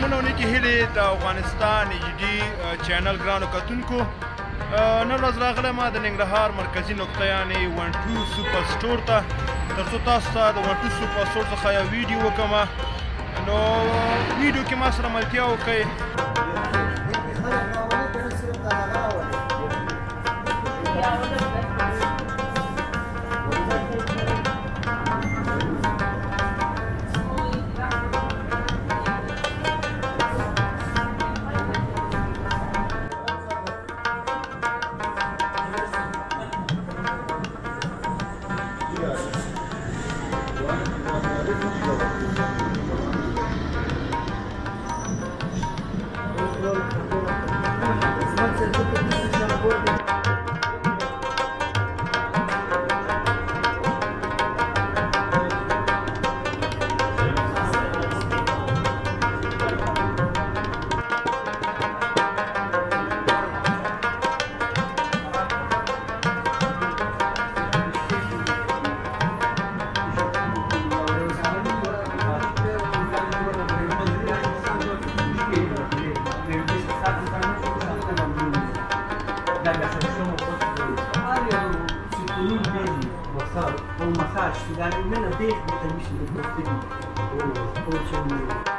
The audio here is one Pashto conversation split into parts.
مهربانه ونیکي هلې د افغانستان یډي e چینل ګرانو کتونکو نن ورځ راغله ما د ننګرهار مرکزی نقطه یعنی 12 سوپر سٹور ته ترڅو تاسو ته د 12 سوپر سٹور څخه یو ویډیو وکم نو ویډیو کې ما سره ملتیا وکړئ يعني من البيت ما تنميش شيء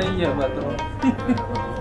ないやまた。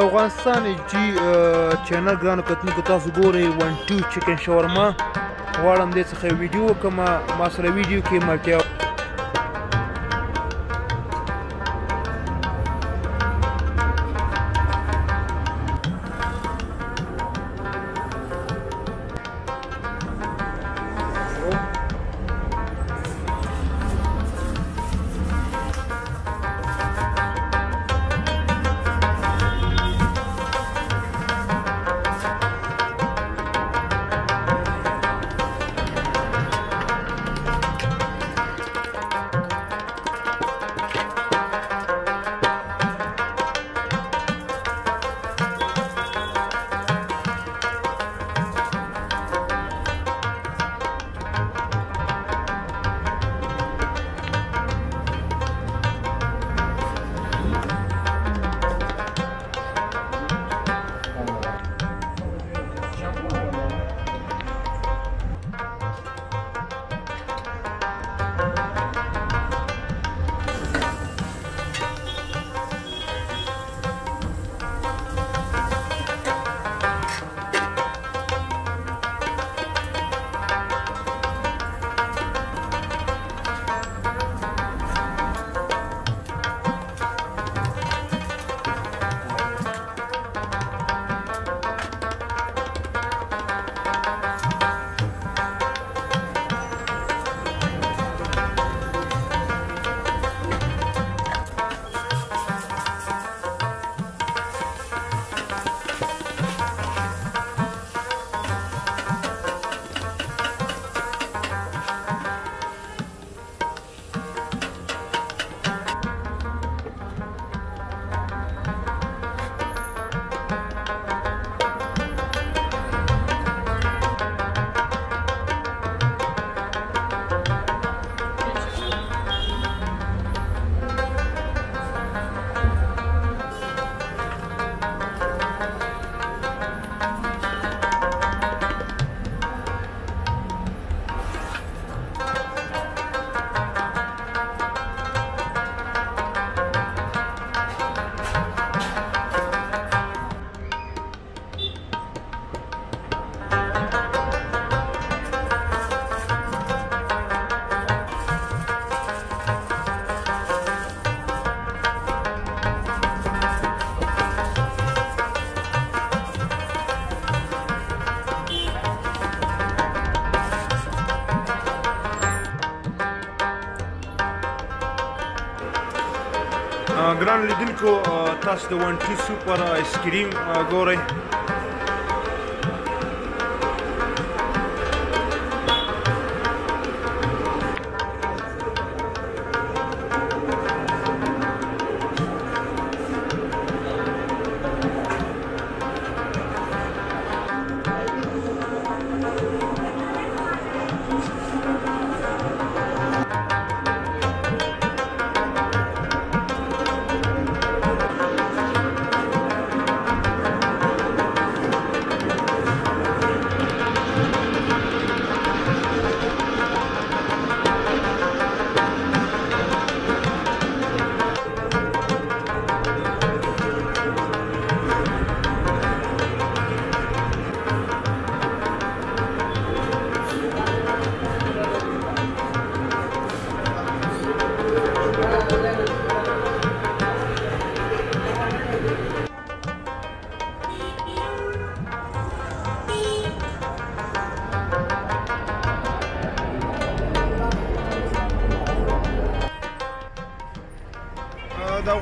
د افغانستان جی چینل ګرانو کتونکو تاسو ګورئ ون ټو چکن شاورما غواړم دې څخه ویډیو وکړم ما سره ویډیو کې ملتیا ګران لیدونکو تاسو د 1 2 سوپر آیس کریم ګورئ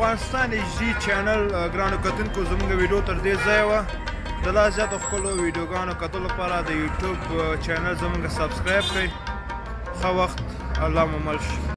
پاکستان جی چینل ګرانو کتونکو زموږ ویډیو تر دې ځای و د لا زیاتو ښکلو ویډیوګانو کتلو لپاره د یوټیوب چینل زموږ سبسکرایب کړئ ښه وخت الله مو مل شي